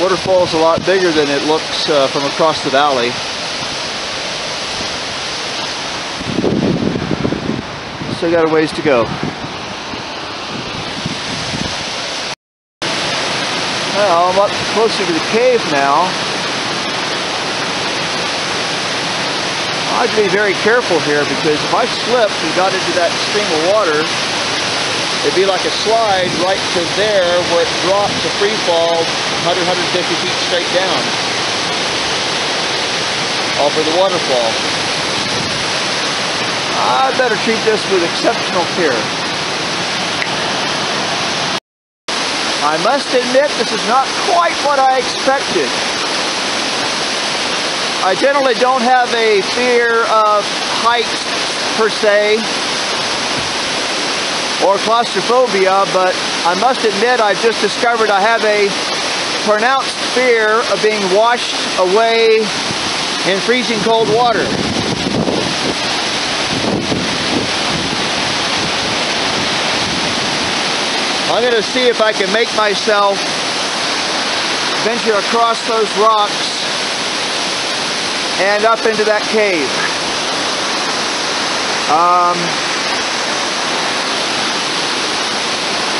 Waterfall is a lot bigger than it looks uh, from across the valley. Still got a ways to go. Well, I'm up closer to the cave now. I have to be very careful here because if I slipped and got into that stream of water, it'd be like a slide right to there where it drops to free fall 100, 150 feet straight down off of the waterfall. I better treat this with exceptional care. I must admit this is not quite what I expected. I generally don't have a fear of heights per se or claustrophobia, but I must admit I've just discovered I have a pronounced fear of being washed away in freezing cold water. I'm going to see if I can make myself venture across those rocks and up into that cave. Um,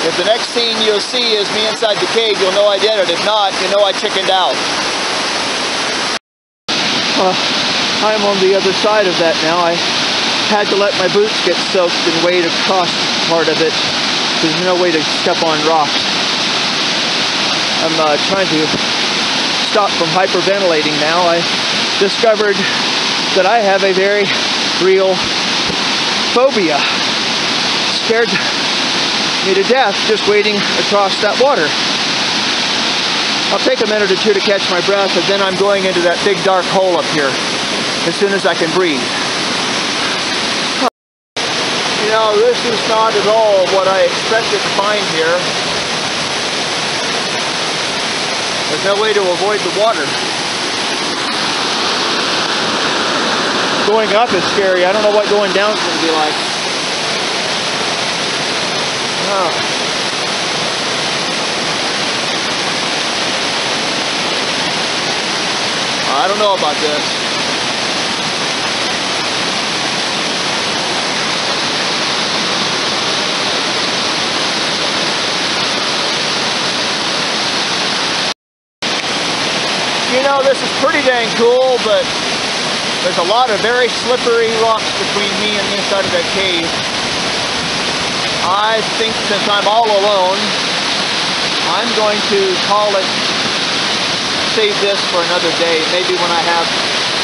if the next scene you'll see is me inside the cave, you'll know I did it. If not, you know I chickened out. Uh, I'm on the other side of that now. I had to let my boots get soaked and wade across part of it. There's no way to step on rocks. I'm uh, trying to stop from hyperventilating now. I discovered that I have a very real phobia. Scared me to death just wading across that water. I'll take a minute or two to catch my breath and then I'm going into that big dark hole up here as soon as I can breathe. You know, this is not at all what I expected to find here. There's no way to avoid the water. Going up is scary. I don't know what going down is going to be like. I don't know about this. You know, this is pretty dang cool, but there's a lot of very slippery rocks between me and the inside of that cave. I think since I'm all alone, I'm going to call it, save this for another day. Maybe when I have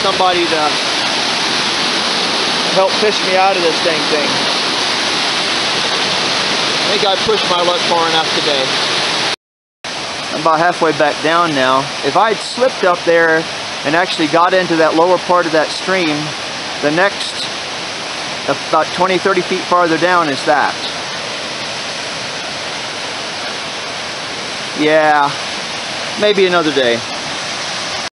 somebody to help fish me out of this dang thing. I think I pushed my luck far enough today. I'm about halfway back down now. If I'd slipped up there and actually got into that lower part of that stream, the next about 20, 30 feet farther down is that. Yeah, maybe another day.